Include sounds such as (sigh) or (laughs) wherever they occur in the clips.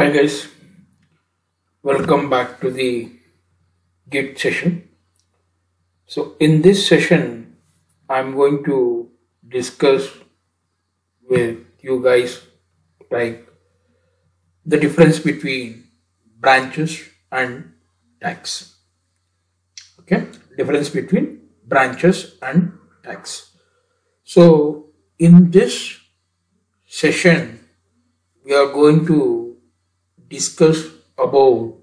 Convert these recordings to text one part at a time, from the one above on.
Hi guys, welcome back to the Git session. So in this session, I'm going to discuss with you guys like the difference between branches and tags. Okay, difference between branches and tags. So in this session, we are going to discuss about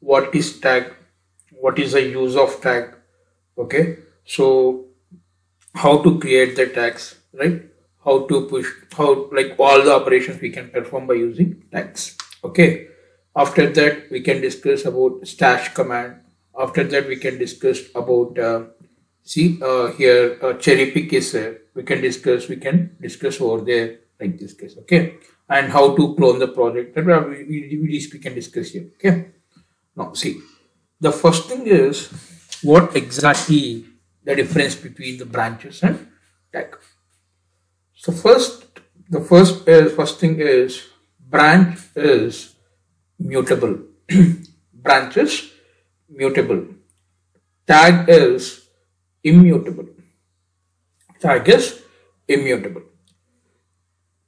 what is tag, what is the use of tag. Okay, so how to create the tags, right? How to push, how like all the operations we can perform by using tags. Okay, after that we can discuss about stash command. After that we can discuss about uh, see uh, here uh, cherry pick is uh, we can discuss we can discuss over there like this case okay and how to clone the project. That we, we, we, we can discuss here okay? Now see the first thing is what exactly the difference between the branches and tag so first the first is first thing is branch is mutable. (clears throat) Branches mutable. Tag is immutable. Tag is immutable.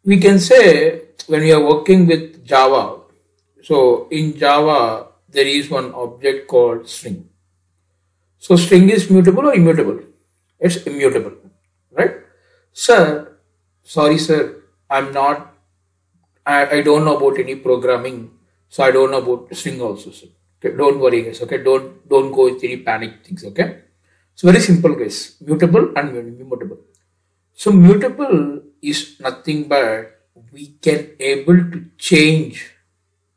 We can say when we are working with Java, so in Java there is one object called string. So string is mutable or immutable? It's immutable, right? Sir, sorry sir, I'm not, I, I don't know about any programming, so I don't know about string also, sir. Okay, don't worry guys, okay? Don't, don't go with any panic things, okay? So very simple guys, mutable and immutable. So mutable is nothing but we can able to change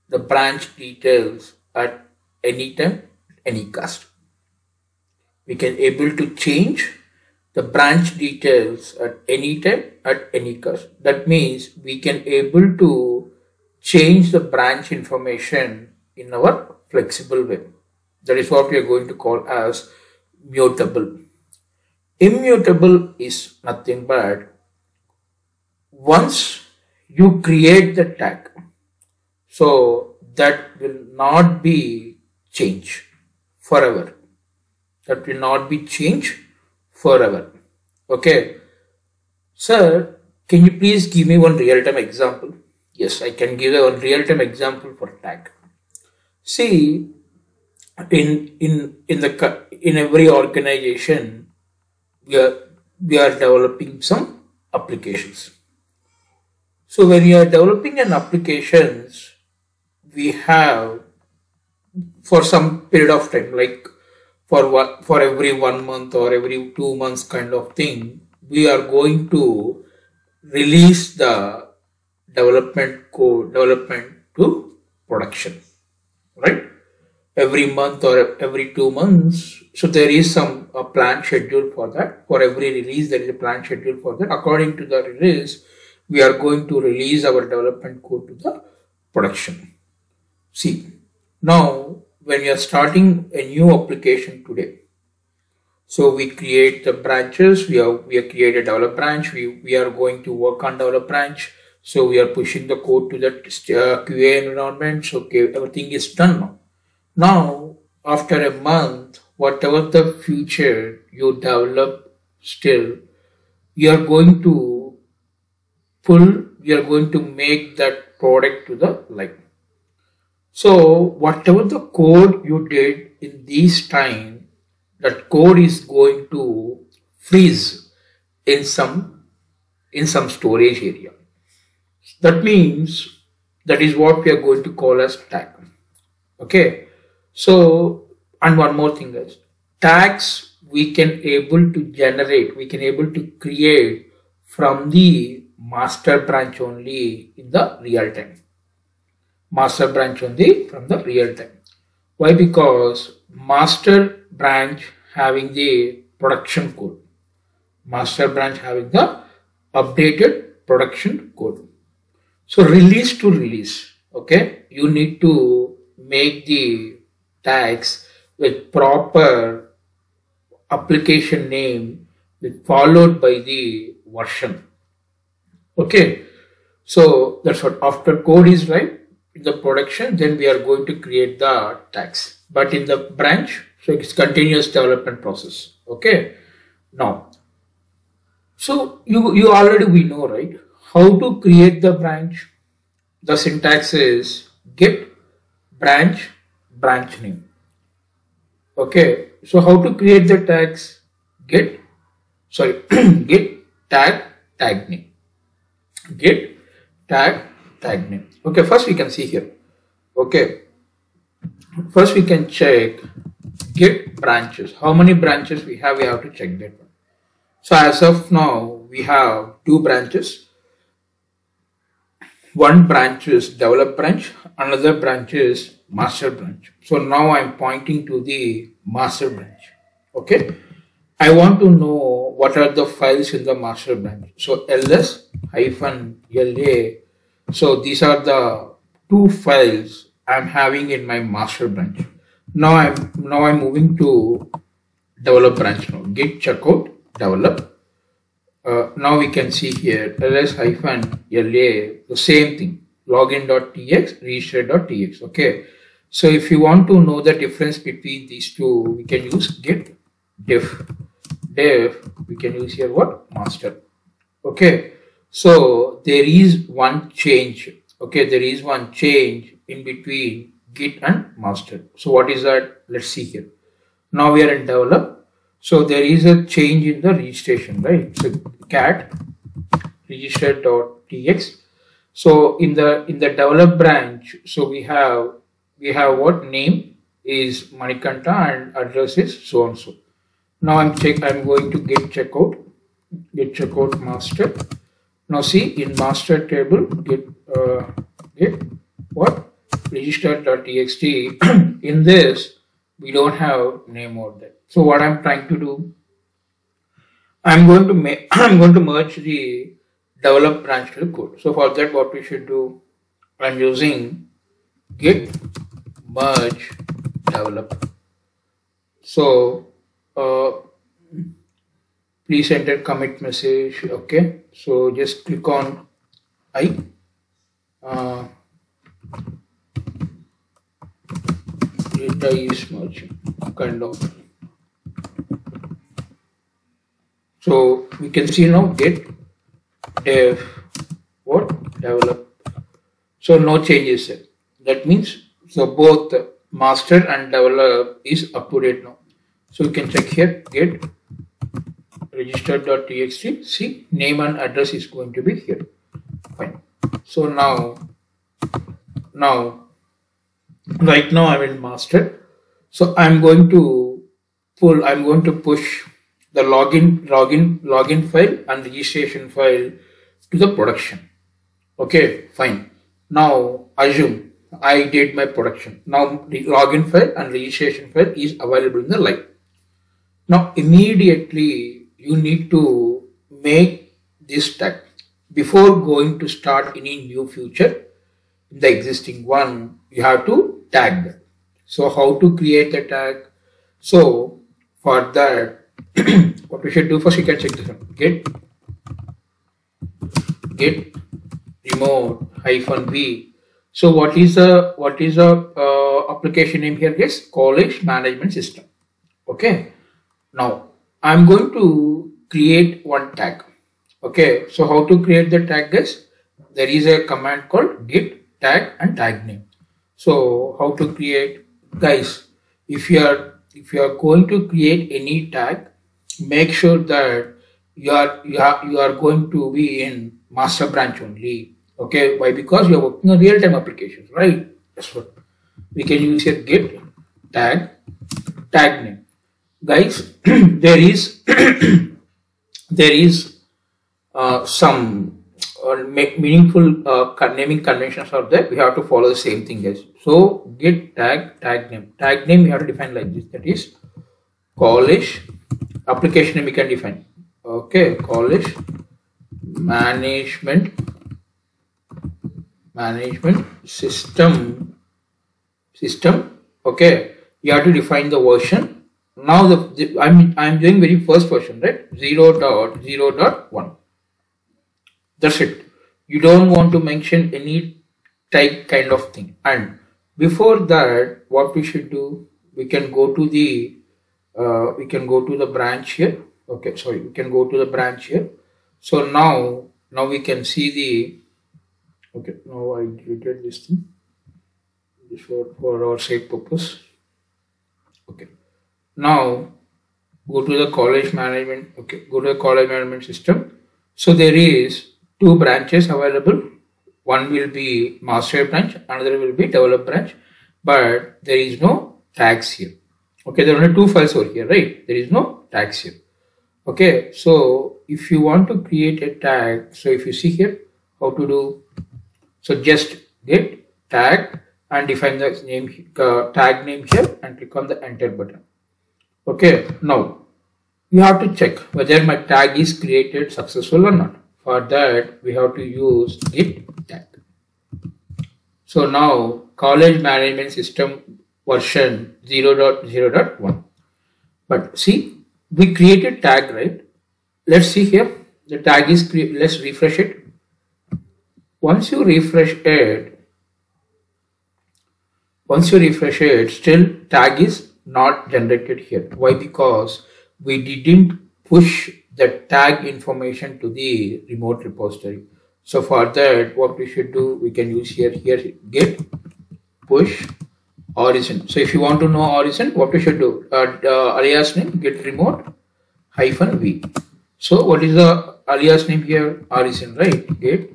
the branch details at any time, any cost. We can able to change the branch details at any time, at any cost. That means we can able to change the branch information in our flexible way. That is what we are going to call as mutable. Immutable is nothing but once you create the tag, so that will not be changed forever. That will not be changed forever. Okay. Sir, can you please give me one real-time example? Yes, I can give a real-time example for tag. See, in in in the in every organization we are we are developing some applications so when we are developing an applications we have for some period of time like for what for every one month or every two months kind of thing we are going to release the development code development to production right every month or every two months. So there is some a plan schedule for that. For every release, there is a plan schedule for that. According to the release, we are going to release our development code to the production. See, now when we are starting a new application today, so we create the branches, we are we have created develop branch, we, we are going to work on develop branch. So we are pushing the code to the uh, QA environment. So okay, everything is done now now, after a month, whatever the future you develop still, you are going to pull, you are going to make that product to the light. So, whatever the code you did in this time, that code is going to freeze in some in some storage area. That means that is what we are going to call as tag. Okay. So, and one more thing is tags we can able to generate, we can able to create from the master branch only in the real time. Master branch only from the real time. Why? Because master branch having the production code. Master branch having the updated production code. So release to release, okay, you need to make the tags with proper application name with followed by the version. Okay, so that's what after code is right, in the production, then we are going to create the tags. But in the branch, so it's continuous development process. Okay. Now, so you, you already we know, right? How to create the branch. The syntax is get branch branch name. Okay. So how to create the tags? Get, sorry, (clears throat) get tag tag name. Get tag tag name. Okay. First we can see here. Okay. First we can check get branches. How many branches we have? We have to check that one. So as of now, we have two branches. One branch is develop branch, another branch is master branch. So now I'm pointing to the master branch. Okay. I want to know what are the files in the master branch. So ls hyphen la. So these are the two files I'm having in my master branch. Now I'm now I'm moving to develop branch now. Git checkout develop. Uh, now we can see here ls hyphen la the same thing login.tx register.tx okay so if you want to know the difference between these two, we can use git diff. Diff, we can use here what? Master. Okay. So there is one change. Okay. There is one change in between git and master. So what is that? Let's see here. Now we are in develop. So there is a change in the registration, right? So cat register.tx. So in the in the develop branch, so we have we have what name is Manikanta and address is so and so. Now I'm check I'm going to get checkout, get checkout master. Now see in master table get uh, get what register.txt. (clears throat) in this we don't have name or that. So what I'm trying to do, I'm going to make (clears throat) I'm going to merge the develop branch to the code. So for that what we should do, I'm using git merge develop so uh, please enter commit message okay? So just click on i. Uh, data is merging kind of. So we can see now get dev what? Develop. So no changes. That means so both master and develop is up to date now. So you can check here get register.txt. See name and address is going to be here. Fine. So now now right now I'm in master. So I'm going to pull I'm going to push the login login login file and registration file to the production. Okay, fine. Now assume I did my production. Now the login file and registration file is available in the live. Now immediately you need to make this tag before going to start any new feature in the existing one you have to tag that. So how to create a tag? So for that (clears throat) what we should do first you can check this one get get remote hyphen v so what is the what is the uh, application name here is college management system. Okay. Now I'm going to create one tag. Okay. So how to create the tag is there is a command called git tag and tag name. So how to create guys if you are if you are going to create any tag make sure that you are you are you are going to be in master branch only Okay, why? Because you're working on real-time applications, right? That's what we can use here git tag tag name. Guys, (clears throat) there is (clears throat) there is uh, some uh, meaningful uh, naming conventions are there. We have to follow the same thing, guys. So git tag tag name. Tag name we have to define like this. That is college application name we can define. Okay, college management management system system okay you have to define the version now the, the i'm i'm doing very first version right 0 dot 0 dot 1 that's it you don't want to mention any type kind of thing. And before that, what we should do, we can go to the, uh, we can go to the branch here. Okay, sorry, we can go to the branch here. So now, now we can see the, okay, now I deleted this thing this for, for our sake purpose. Okay, now go to the college management, okay, go to the college management system. So there is two branches available one will be master branch, another will be develop branch, but there is no tags here. Okay, there are only two files over here, right? There is no tags here. Okay, so if you want to create a tag, so if you see here how to do, so just get tag and define the name uh, tag name here and click on the enter button. Okay, now you have to check whether my tag is created successful or not. For that, we have to use git tag. So now college management system version 0.0.1. But see, we created tag, right? Let's see here. The tag is, let's refresh it. Once you refresh it, once you refresh it, still tag is not generated here. Why? Because we didn't push the tag information to the remote repository. So for that, what we should do, we can use here, here get push origin. So if you want to know origin, what we should do, uh, uh, alias name get remote hyphen v. So what is the alias name here? Origin, right? Get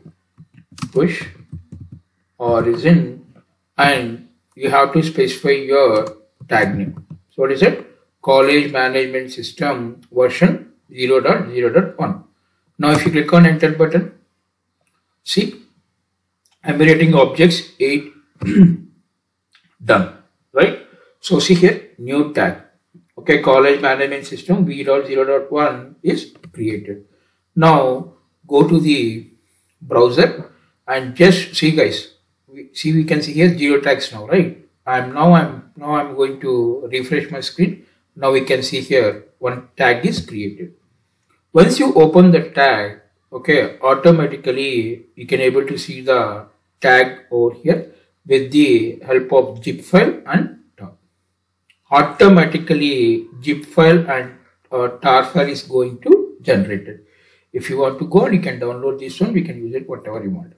push origin and you have to specify your tag name. So what is it? College Management System version 0.0.1. Now if you click on enter button, see I'm creating objects 8 (clears throat) done, right? So see here new tag. Okay, college management system v.0.1 is created. Now go to the browser and just see guys. We, see we can see here zero tags now, right? I'm now I'm now I'm going to refresh my screen. Now we can see here one tag is created. Once you open the tag, okay, automatically you can able to see the tag over here with the help of zip file and tar. Automatically zip file and uh, tar file is going to generate it. If you want to go you can download this one, we can use it whatever you want.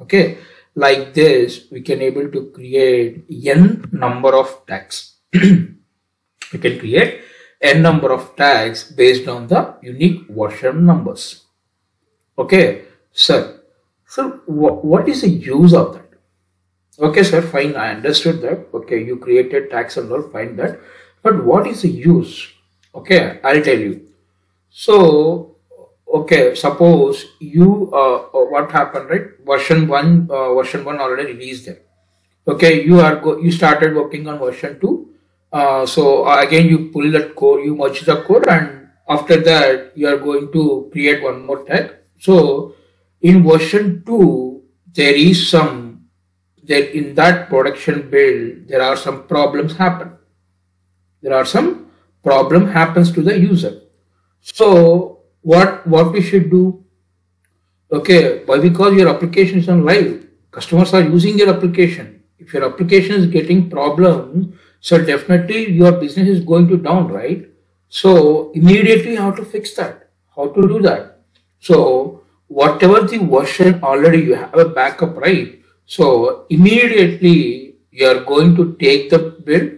Okay, like this, we can able to create n number of tags. (clears throat) we can create n number of tags based on the unique version numbers. Okay, sir. So wh what is the use of that? Okay, sir, fine, I understood that. Okay, you created tags and all, fine that. But what is the use? Okay, I'll tell you. So, okay, suppose you, uh, uh what happened, right? Version 1, uh, version 1 already released there. Okay, you are, go you started working on version 2 uh, so uh, again, you pull that code, you merge the code, and after that, you are going to create one more tag. So in version two, there is some there in that production build, there are some problems happen. There are some problem happens to the user. So what what we should do? Okay, why because your application is on live, customers are using your application. If your application is getting problems, so definitely your business is going to down, right? So immediately how to fix that. How to do that? So whatever the version already you have a backup, right? So immediately you are going to take the build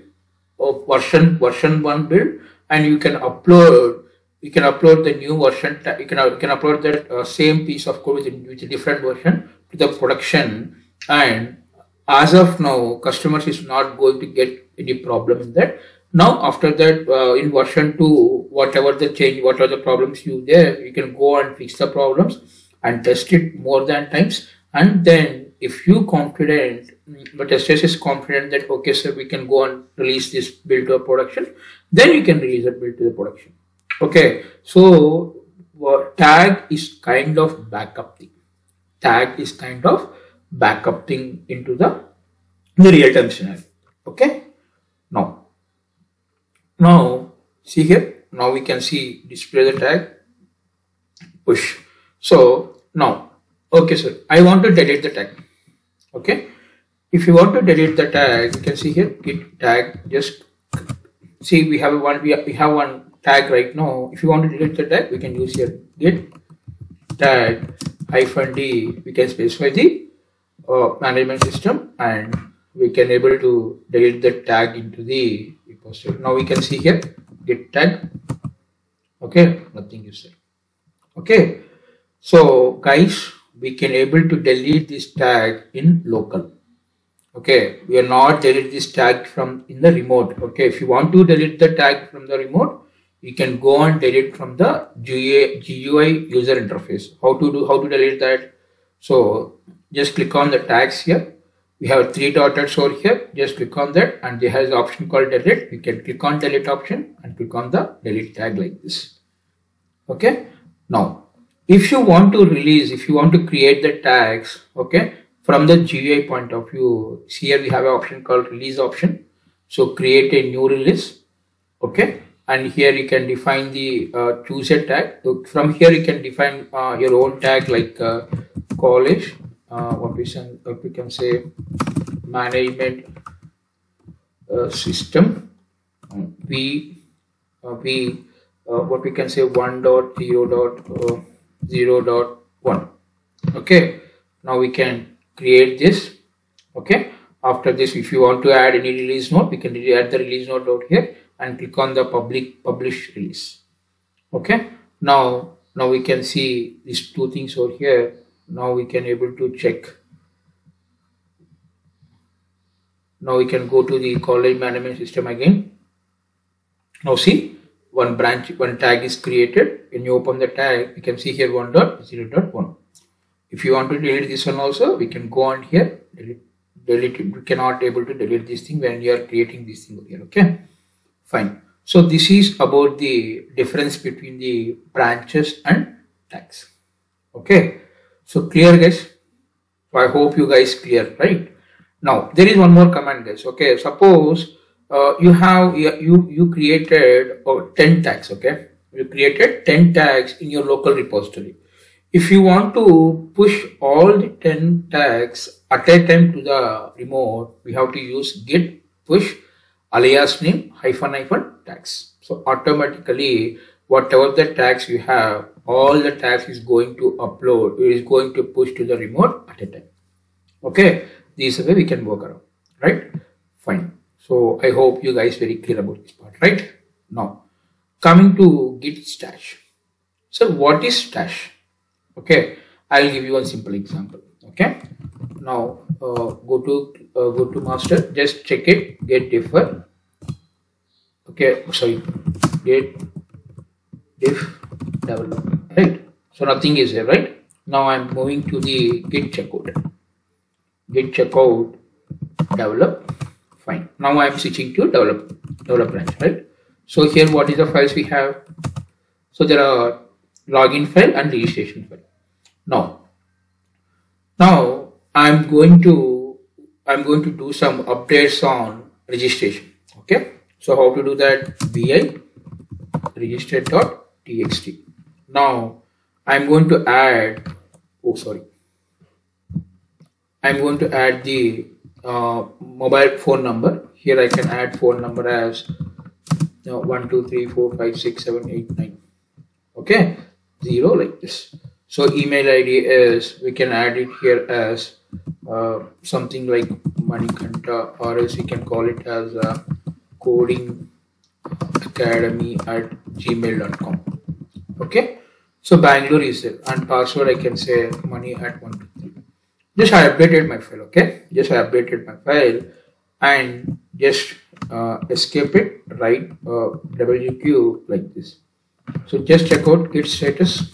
of version version one build and you can upload you can upload the new version you can you can upload that uh, same piece of code with, with a different version to the production. And as of now customers is not going to get any problem in that. Now after that uh, in version 2 whatever the change what are the problems you there you can go and fix the problems and test it more than times. And then if you confident but STS is confident that okay so we can go and release this build to a production then you can release that build to the production okay so uh, tag is kind of backup thing. Tag is kind of backup thing into the, the real-time scenario. Okay? Now now see here. Now we can see display the tag. Push. So now okay sir. I want to delete the tag. Okay? If you want to delete the tag you can see here. Git tag just see we have one we have one tag right now. If you want to delete the tag we can use here. Git tag hyphen d. We can specify the uh, management system and we can able to delete the tag into the repository. Now we can see here git tag. Okay nothing is there okay so guys we can able to delete this tag in local. Okay we are not delete this tag from in the remote. Okay if you want to delete the tag from the remote you can go and delete from the GUI, user interface. How to do how to delete that? So just click on the tags here. We have three dots over here. Just click on that and there has option called delete. You can click on delete option and click on the delete tag like this. Okay? Now if you want to release if you want to create the tags okay from the GUI point of view here we have an option called release option. So create a new release. Okay and here you can define the uh, choose a tag. From here you can define uh, your own tag like uh, college uh, what we can what we can say management uh, system. We uh, uh, what we can say 1 dot 0 dot uh, 0 dot 1 okay. Now we can create this. Okay. After this if you want to add any release note we can add the release note out here and click on the public publish release. Okay? Now now we can see these two things over here. Now we can able to check. Now we can go to the college management system again. Now see one branch one tag is created. When you open the tag you can see here 1 dot 0 dot 1 if you want to delete this one also we can go on here. Delete, delete it we cannot able to delete this thing when you are creating this thing over here okay fine. So this is about the difference between the branches and tags. Okay. So clear guys? So i hope you guys clear right? Now there is one more command guys. Okay. Suppose uh, you have you you created oh, 10 tags okay? You created 10 tags in your local repository. If you want to push all the 10 tags at a time to the remote we have to use git push alias name hyphen hyphen tags so automatically whatever the tags you have all the tags is going to upload is going to push to the remote at a time okay this is the way we can work around right fine so I hope you guys very clear about this part, right? Now, coming to Git stash. So what is stash? Okay, I'll give you one simple example. Okay, now uh, go to uh, go to master, just check it, get differ. Okay, sorry, get diff develop, right? So nothing is there, right? Now I'm moving to the git checkout. Git checkout develop. Fine. Now i'm switching to develop develop branch right? So here what is the files we have? So there are login file and registration file. Now now i'm going to i'm going to do some updates on registration okay? So how to do that? Vi register.txt now i'm going to add oh sorry. I'm going to add the uh, mobile phone number. Here I can add phone number as you know, 1 2 3 4 5 6 7 8 9 okay? 0 like this. So email ID is we can add it here as uh, something like Manikanta or else we can call it as uh, coding academy at gmail.com okay? So Bangalore is there and password I can say money at 1 just I updated my file okay? Just I updated my file and just uh, escape it write uh, wq like this. So just check out git status.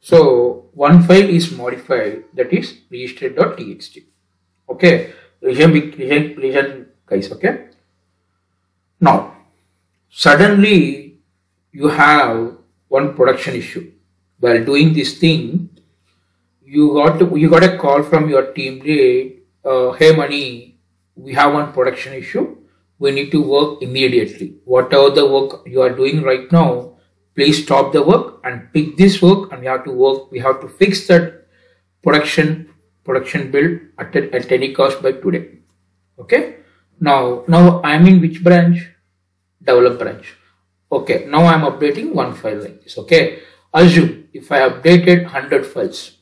So one file is modified that is register.txt okay region, region, region guys okay now suddenly you have one production issue while doing this thing you got to, you got a call from your team lead. Uh, hey, money, we have one production issue. We need to work immediately. Whatever the work you are doing right now, please stop the work and pick this work, and we have to work. We have to fix that production production build at, at any cost by today. Okay? Now now i'm in which branch? Develop branch. Okay now i'm updating one file like this okay? Assume if i updated 100 files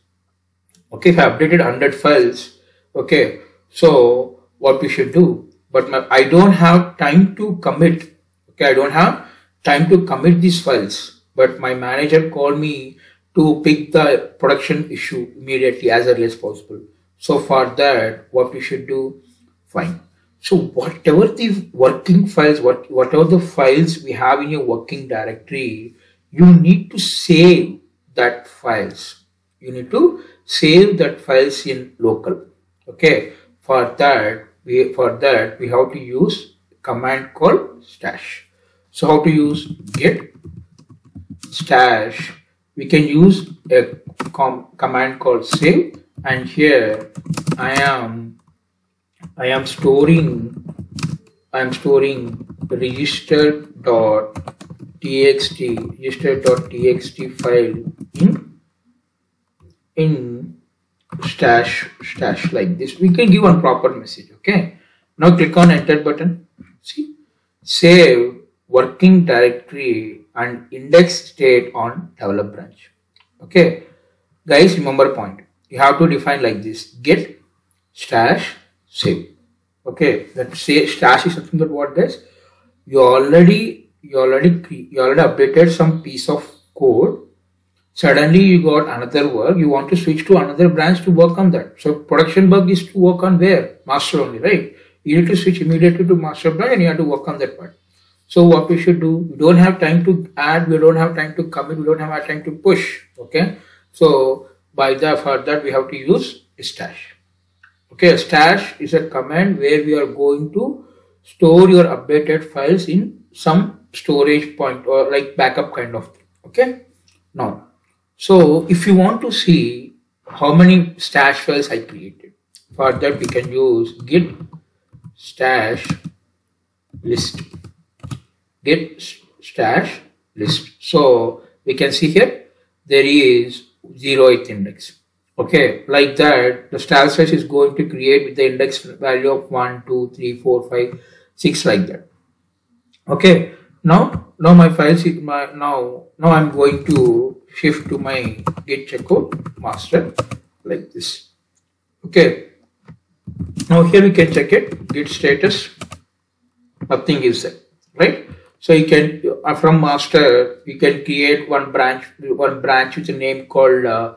okay? If i updated 100 files okay? So what we should do? But my, i don't have time to commit okay? I don't have time to commit these files but my manager called me to pick the production issue immediately as early as possible. So for that what we should do? Fine. So whatever the working files what whatever the files we have in your working directory you need to save that files. You need to save that files in local. Okay? For that we for that we have to use command called stash so how to use git stash? We can use a com command called save. And here i am i am storing i am storing register dot txt register.txt file in in stash stash like this. We can give one proper message okay? Now click on enter button. See? Save working directory and index state on develop branch. Okay? Guys remember point. You have to define like this. Get stash save. Okay? That say stash is something that what you already you already you already updated some piece of code. Suddenly you got another work. You want to switch to another branch to work on that. So production bug is to work on where? Master only right? You need to switch immediately to master branch and you have to work on that part so what we should do we don't have time to add we don't have time to commit we don't have time to push okay? So by that for that we have to use stash. Okay stash is a command where we are going to store your updated files in some storage point or like backup kind of thing okay? Now so if you want to see how many stash files I created for that we can use git stash list git stash list. So we can see here there is zeroth index. Okay like that the stash is going to create with the index value of 1 2 3 4 5 6 like that. Okay now now my files is my now now i'm going to shift to my git checkout master like this. Okay now here we can check it git status nothing is there right so you can uh, from master you can create one branch one branch with a name called uh,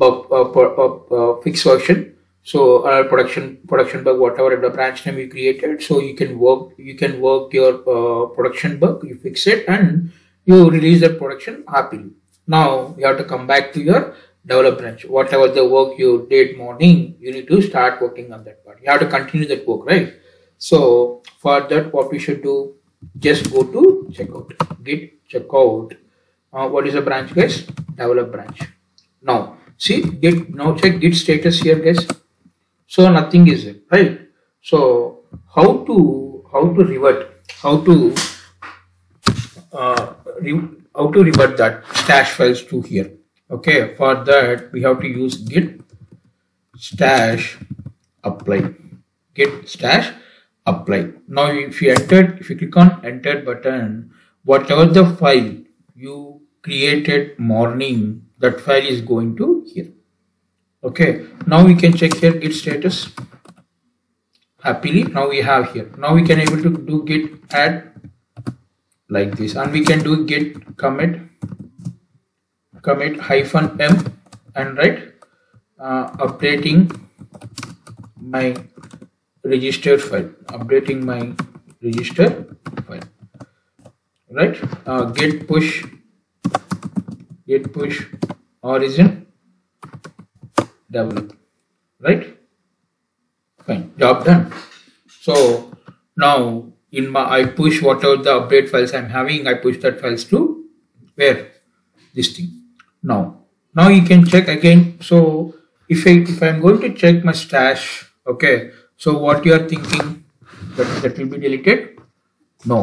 bug, uh, uh, uh, fix version. So uh, production production bug whatever the branch name you created. So you can work you can work your uh, production bug you fix it and you release the production happily. Now you have to come back to your develop branch. Whatever the work you did morning you need to start working on that part. You have to continue that work right? So for that what we should do just go to checkout. Git checkout. Uh, what is the branch guys? Develop branch. Now see git now check git status here guys. So nothing is it right? So how to how to revert how to uh, how to revert that stash files to here. Okay for that we have to use git stash apply. Git stash apply. Now if you enter if you click on enter button whatever the file you created morning that file is going to here. Okay. Now we can check here git status. Happily now we have here. Now we can able to do git add like this. And we can do git commit commit hyphen m and write uh, updating my registered file. Updating my register file. Right? Uh, git push. Git push origin develop right? Fine. Job done. So now in my i push whatever the update files i'm having i push that files to where? This thing. Now. Now you can check again. So if i if i'm going to check my stash okay so what you are thinking that that will be deleted? No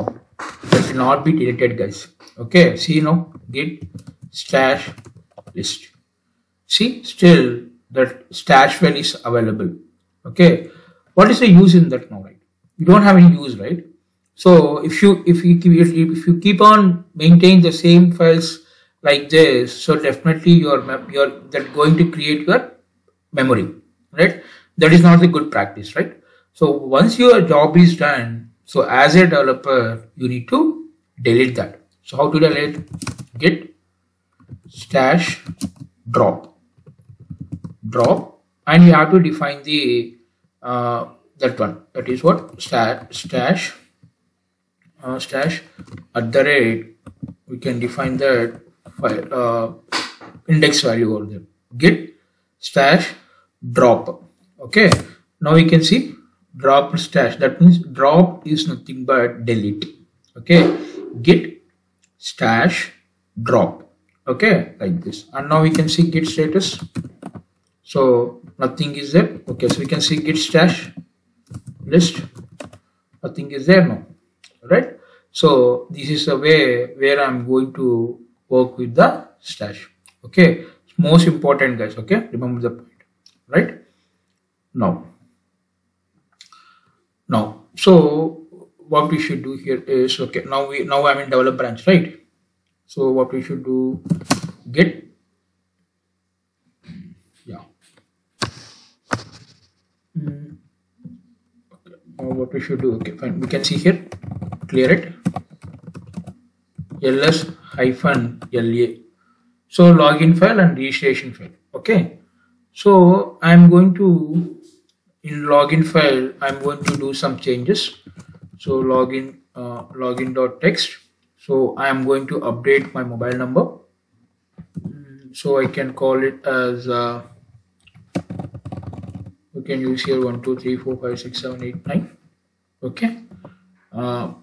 that will not be deleted guys. Okay see now git stash list. See still that stash file is available. Okay what is the use in that now right? You don't have any use right? So if you if you if you keep on maintaining the same files like this so definitely you're you're that going to create your memory right that is not a good practice right? So once your job is done so as a developer you need to delete that. So how to delete? Git stash drop. Drop and you have to define the uh, that one. That is what? Stash stash uh, stash at the rate we can define that file uh, index value over there. Git stash drop okay. Now we can see drop stash. That means drop is nothing but delete. Okay. Git stash drop. Okay. Like this. And now we can see git status. So nothing is there. Okay. So we can see git stash list. Nothing is there now. Right so this is a way where i'm going to work with the stash. Okay. Most important guys. Okay. Remember the point. Right now now so what we should do here is okay now we now i'm in develop branch right? So what we should do get yeah. Mm. okay. now what we should do okay fine. We can see here clear it. Ls hyphen la so login file and registration file okay? So i'm going to in login file i'm going to do some changes. So login uh, login dot text. So I am going to update my mobile number. So I can call it as uh, you can use here 1 2 3 4 5 6 7 8 9 okay. Uh,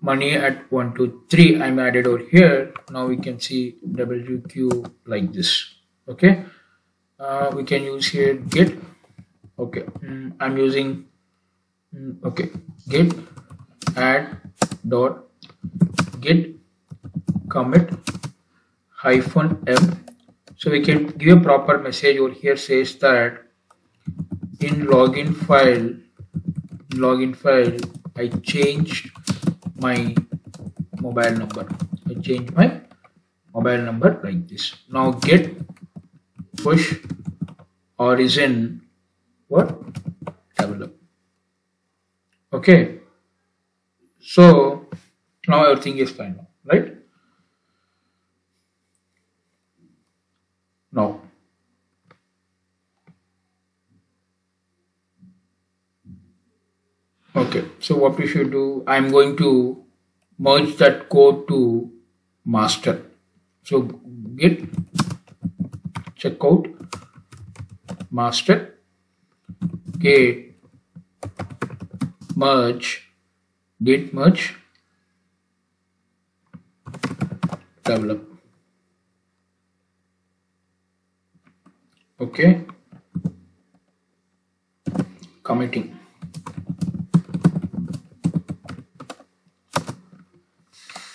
money at 1 2 3 I'm added over here. Now we can see WQ like this. Okay. Uh, we can use here git okay. Mm, I'm using mm, okay. Git add dot git commit hyphen m. So we can give a proper message over here says that in login file login file I changed my mobile number. I changed my mobile number like this. Now get push origin what? Develop okay. So now everything is fine right? Now, okay, so what we should do, I'm going to merge that code to master. So git checkout master git merge. Git merge. Develop. Okay. Committing.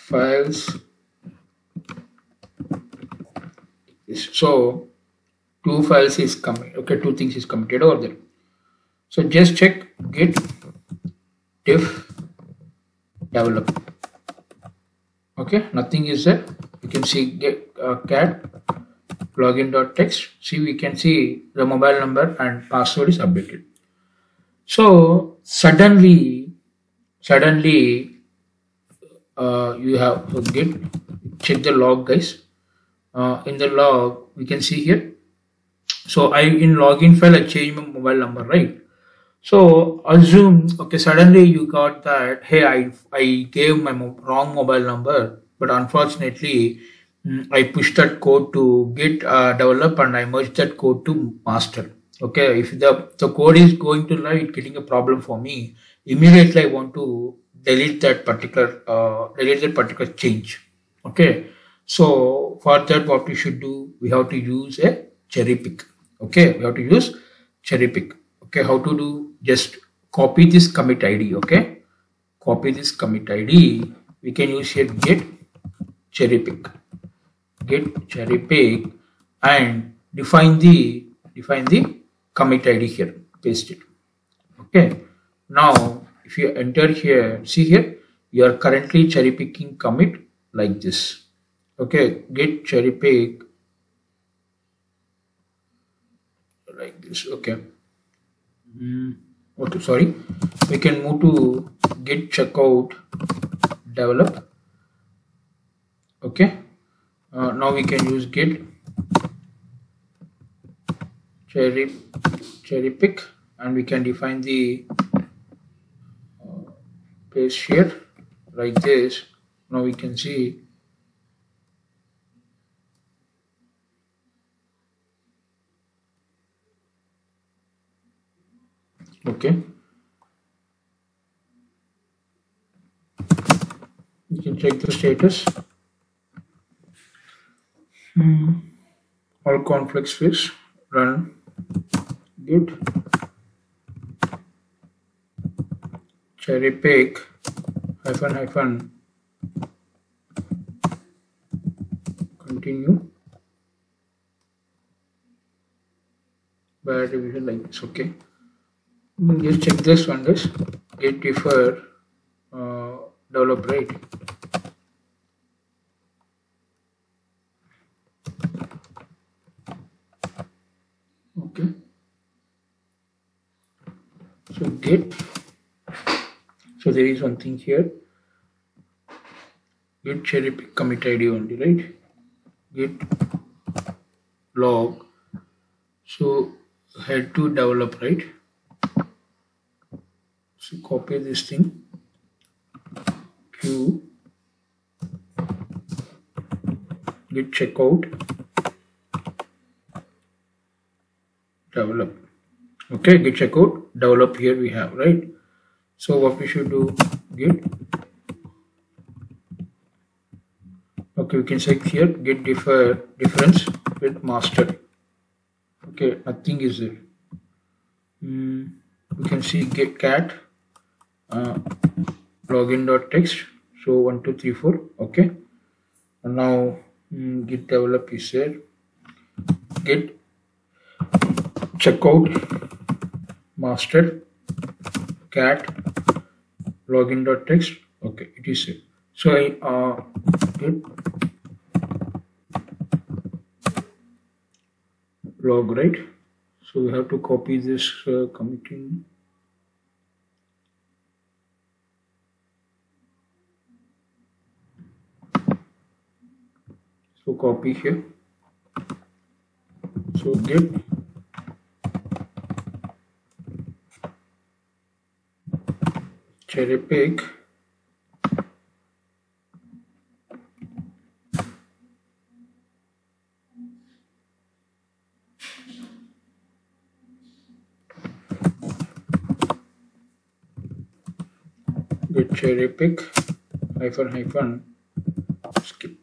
Files. So two files is coming okay two things is committed over there so just check git diff develop. Okay nothing is there. You can see get uh, cat login dot text. See we can see the mobile number and password is updated. So suddenly suddenly uh, you have to get check the log guys. Uh, in the log we can see here. So i in login file i change my mobile number right so assume, okay, suddenly you got that, hey, I, I gave my mo wrong mobile number, but unfortunately, mm, I pushed that code to git uh, develop and I merged that code to master. Okay, if the, the code is going to live, getting a problem for me, immediately I want to delete that particular, uh, delete that particular change. Okay, so for that, what we should do, we have to use a cherry pick. Okay, we have to use cherry pick okay how to do? Just copy this commit id okay? Copy this commit id we can use here git cherry pick. Git cherry pick and define the define the commit id here. Paste it. Okay. Now if you enter here see here you are currently cherry picking commit like this. Okay git cherry pick like this okay mm, okay sorry. We can move to git checkout develop. Okay. Uh, now we can use git. Cherry cherry pick and we can define the uh, paste here. Like this. Now we can see okay you can check the status. Hmm. all conflicts fixed. Run. Git cherry pick. Hyphen hyphen. Continue. Bad division like this. Okay just check this one guys git defer uh, develop rate. Okay. So git so there is one thing here. Git cherry pick commit id only right? Git log. So head to develop right copy this thing. Q. Git checkout. Develop. Okay git checkout. Develop here we have right? So what we should do? Git. Okay we can check here. Git differ difference with master. Okay nothing is there. Mm, we can see get cat uh, login dot text so one two three four okay. And now mm, git develop is there. Git checkout master cat login dot text okay it is saved so i uh log right? So we have to copy this uh, committing so copy here. So git cherry pick. Git cherry pick hyphen hyphen skip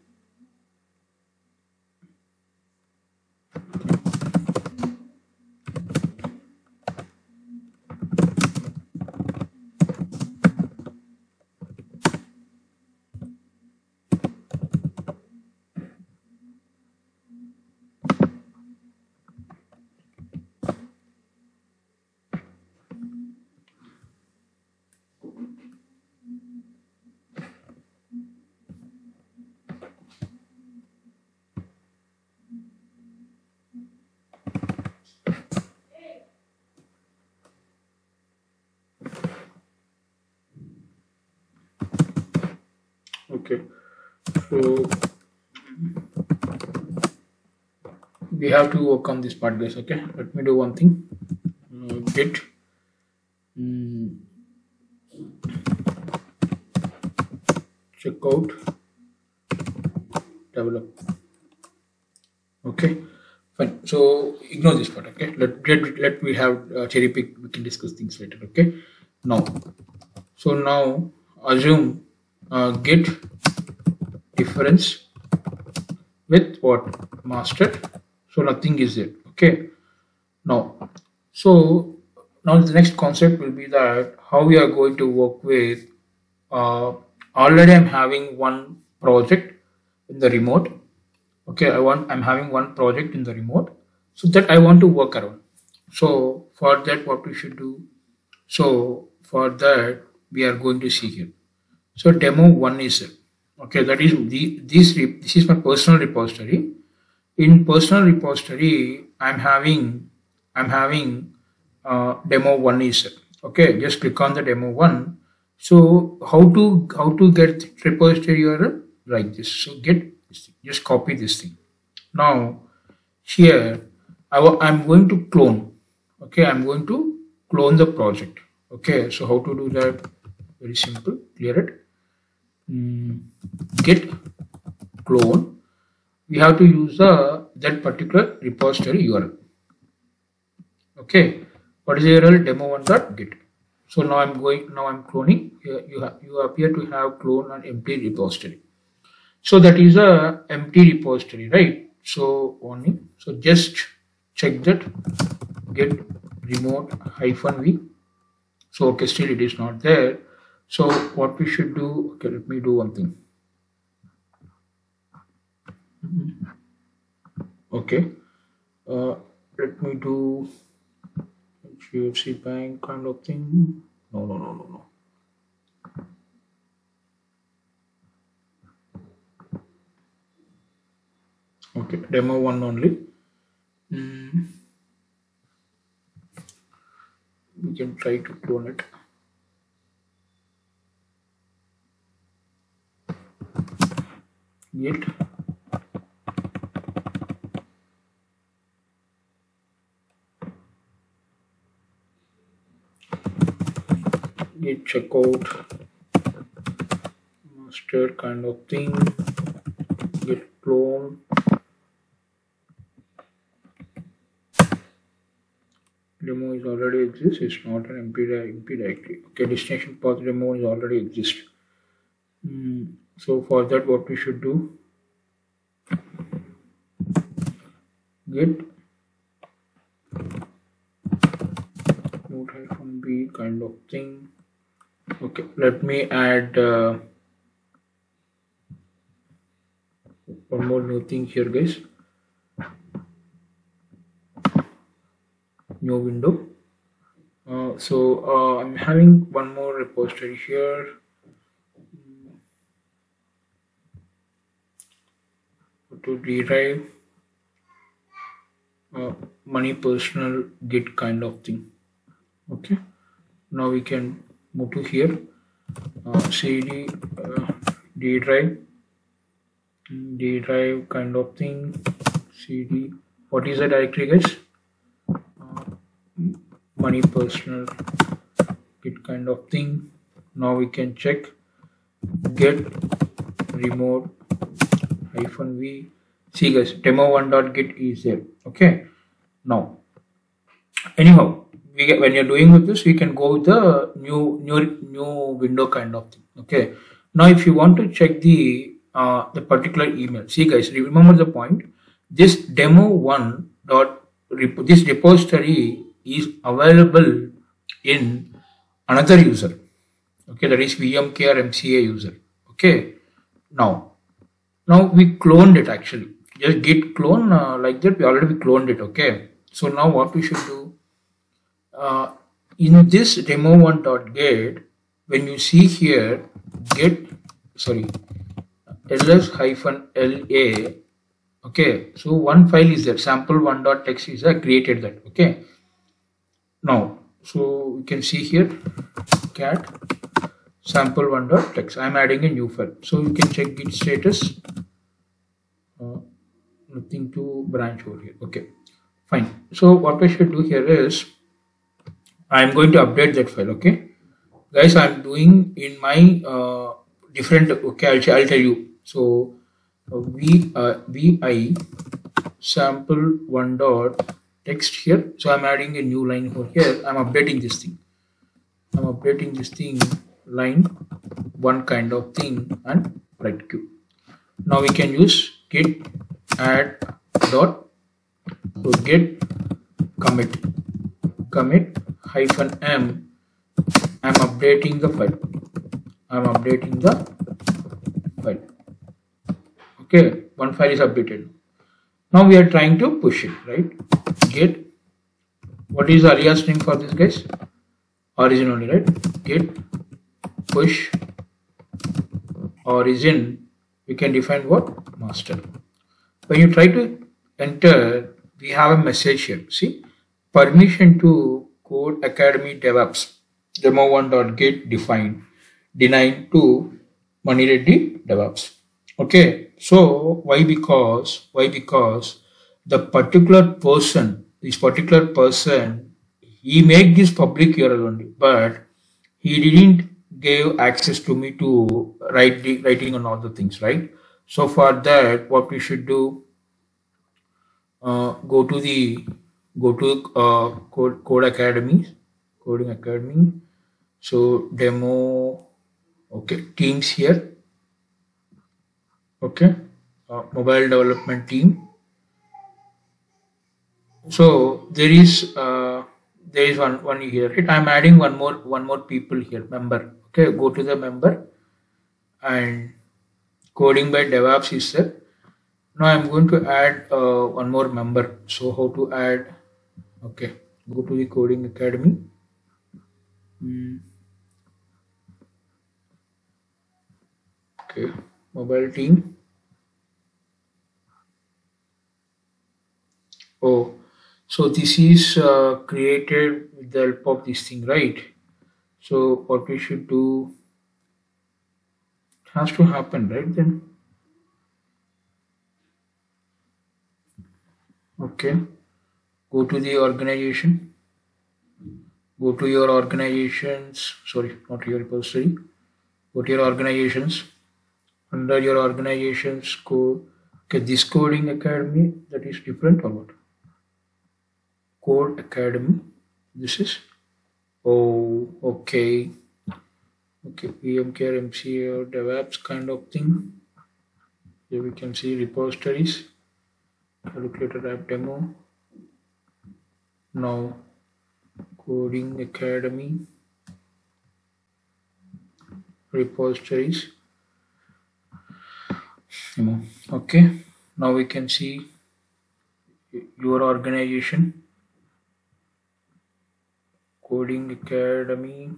okay so we have to work on this part guys okay? Let me do one thing. Uh, git mm, checkout develop. Okay fine. So ignore this part okay? Let let, let we have uh, cherry pick. We can discuss things later okay? Now so now assume uh, git difference with what master so nothing is it. okay? Now so now the next concept will be that how we are going to work with uh, already i'm having one project in the remote. Okay? I want i'm having one project in the remote. So that I want to work around. So for that what we should do? So for that we are going to see here so demo one is okay? That is the this this is my personal repository in personal repository i'm having i'm having uh, demo one is okay just click on the demo one. So how to how to get repository url like this? So get just copy this thing. Now here I i'm going to clone okay i'm going to clone the project okay. So how to do that? Very simple clear it. Mm, git clone we have to use the that particular repository url. Okay? What is the url? demo1.git so now i'm going now i'm cloning. You, you, have, you appear to have clone an empty repository. So that is a empty repository right? So only so just check that. Git remote hyphen v. So okay still it is not there. So what we should do okay let me do one thing okay. Uh, let me do HDFC bank kind of thing. No no no no no. Okay demo one only. Mm. we can try to clone it. Git git checkout master kind of thing git clone. Demo is already exists it's not an MP, directory. Okay destination path demo is already exist. Mm, so for that what we should do? Git node hyphen b kind of thing okay let me add uh, one more new thing here guys. New window. Uh, so uh, I'm having one more repository here. To derive uh, money personal git kind of thing. Okay now we can move to here uh, cd uh, d drive. D drive kind of thing cd what is the directory guys? Money personal git kind of thing. Now we can check. Git remote hyphen v. See guys demo1.git is there. Okay? Now anyhow we get when you're doing with this we can go with the new new new window kind of thing okay? Now if you want to check the uh, the particular email see guys remember the point this demo1 dot this repository is available in another user okay? That is vmk or mca user okay? Now now we cloned it actually. Just git clone uh, like that we already cloned it okay? So now what we should do uh, in this demo1.git when you see here get sorry ls hyphen la okay so one file is there sample1.txt is there created that okay. Now so we can see here cat sample1.txt i'm adding a new file. So you can check git status uh, nothing to branch over here okay fine. So what i should do here is i'm going to update that file okay? Guys i'm doing in my uh, different okay I'll, I'll tell you. So uh, v uh, vi sample one dot text here. So i'm adding a new line over here. I'm updating this thing. I'm updating this thing line one kind of thing and right q now we can use git add dot so git commit commit hyphen m. I'm updating the file. I'm updating the file. Okay one file is updated. Now we are trying to push it right? Get what is the alias string for this guys? Origin only right? Git push origin. We can define what? Master. When you try to enter we have a message here see permission to code academy devops demo1.git defined denied to Manireddy DevOps. Okay, so why because why because the particular person, this particular person, he make this public URL only, but he didn't give access to me to write the writing on all the things, right? So for that, what we should do, uh, go to the go to uh, code, code academy, coding academy. So demo okay teams here. Okay uh, mobile development team. So there is uh, there is one one here. Right i'm adding one more one more people here member. Okay go to the member. And coding by devops is there. Now i'm going to add uh, one more member. So how to add okay go to the coding academy. Mm. okay mobile team. Oh so this is uh, created with the help of this thing right? So what we should do has to happen right then? Okay go to the organization. Go to your organizations. Sorry not your repository. Go to your organizations. Under your organization's code okay this coding academy that is different or what? Code academy this is? Oh okay. Okay pm care mca devops kind of thing. Here we can see repositories. Calculator app demo now coding academy repositories. Okay now we can see your organization. Coding academy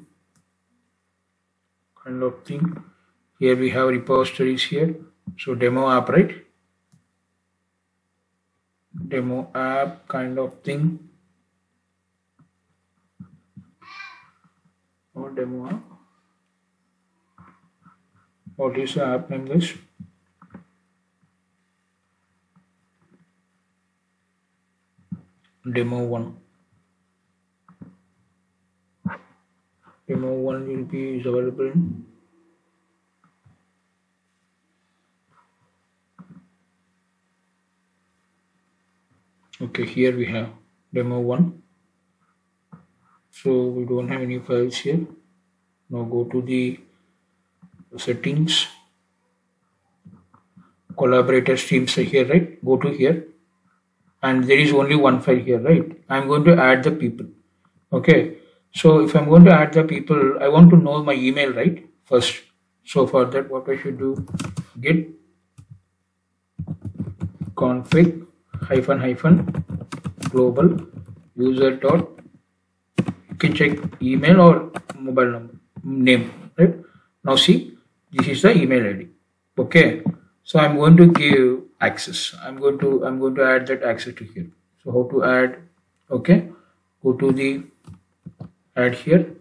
kind of thing. Here we have repositories here. So demo app right? Demo app kind of thing or demo app what is the app name guys? Demo 1 demo 1 will be is available okay here we have demo 1 so we don't have any files here now go to the settings. Collaborator streams here right? Go to here. And there is only one file here right? I'm going to add the people. Okay. So if i'm going to add the people i want to know my email right? First. So for that what i should do? Git config hyphen hyphen global user dot you can check email or mobile number name right? Now see this is the email id okay? So i'm going to give access. I'm going to i'm going to add that access to here. So how to add okay? Go to the add here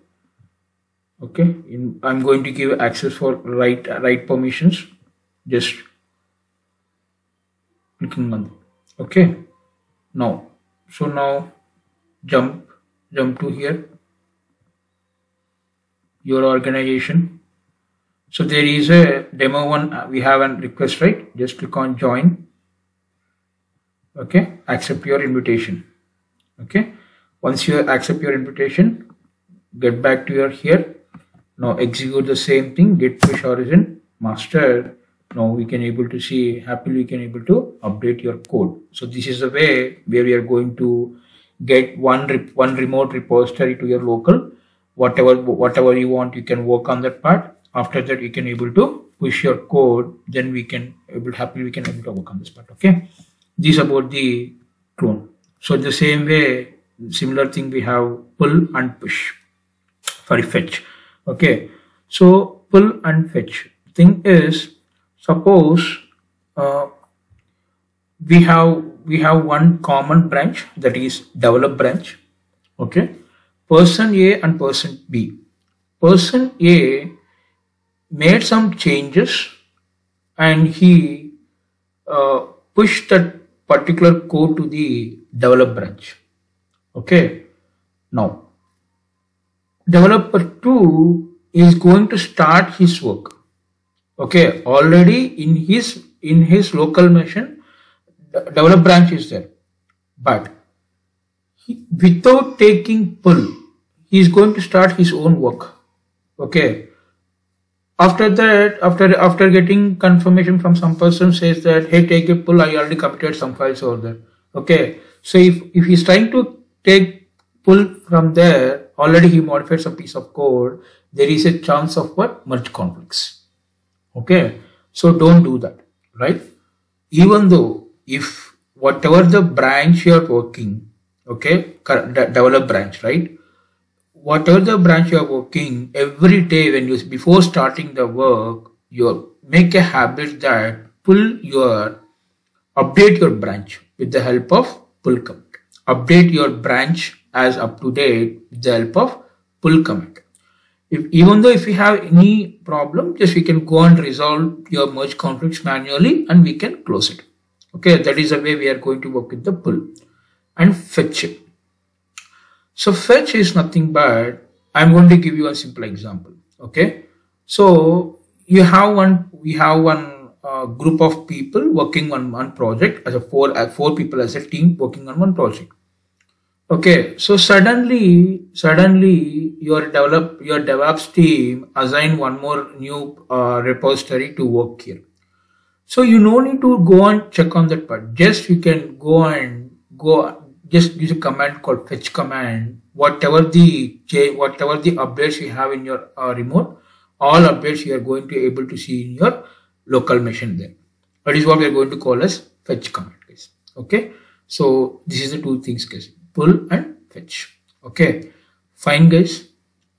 okay? In i'm going to give access for write write permissions just clicking on okay? Now so now jump jump to here your organization so there is a demo one, uh, we have a request, right? Just click on join. Okay, accept your invitation. Okay, once you accept your invitation, get back to your here. Now execute the same thing, git push origin master. Now we can able to see happily we can able to update your code. So this is the way where we are going to get one one remote repository to your local whatever whatever you want you can work on that part after that you can able to push your code then we can able happily we can able to work on this part okay this about the clone So the same way, similar thing we have pull and push. Sorry, fetch. Okay. So pull and fetch. Thing is, suppose uh, we have we have one common branch that is develop branch. Okay. Person A and person B. Person A made some changes and he uh, pushed that particular code to the develop branch. Okay. Now, developer 2 is going to start his work. Okay. Already in his in his local machine, develop branch is there. But he, without taking pull, he is going to start his own work. Okay. After that after after getting confirmation from some person says that hey take a pull. I already committed some files over there. Okay. So if if he's trying to take pull from there already he modified some piece of code there is a chance of what? Merge conflicts. Okay. So don't do that. Right? Even though if whatever the branch you're working okay develop branch right whatever the branch you are working every day when you before starting the work you make a habit that pull your update your branch with the help of pull command update your branch as up to date with the help of pull command if, even though if you have any problem just we can go and resolve your merge conflicts manually and we can close it. Okay that is the way we are going to work with the pull and fetch it so fetch is nothing but I'm going to give you a simple example. Okay. So you have one, we have one uh, group of people working on one project as a four, uh, four people as a team working on one project. Okay. So suddenly, suddenly your develop, your DevOps team assign one more new uh, repository to work here. So you no need to go and check on that part. Just you can go and go just use a command called fetch command. Whatever the whatever the updates you have in your uh, remote all updates you are going to be able to see in your local machine there. That is what we are going to call as fetch command guys. Okay? So this is the two things guys. Pull and fetch. Okay? Fine guys.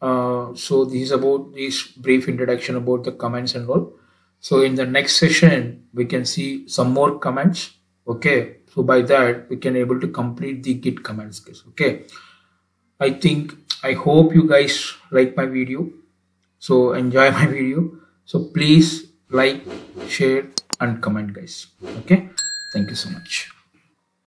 Uh, so this is about this brief introduction about the commands and all. So in the next session we can see some more commands. Okay so by that we can able to complete the git commands case okay? I think i hope you guys like my video. So enjoy (laughs) my video. So please like share and comment guys okay? Thank you so much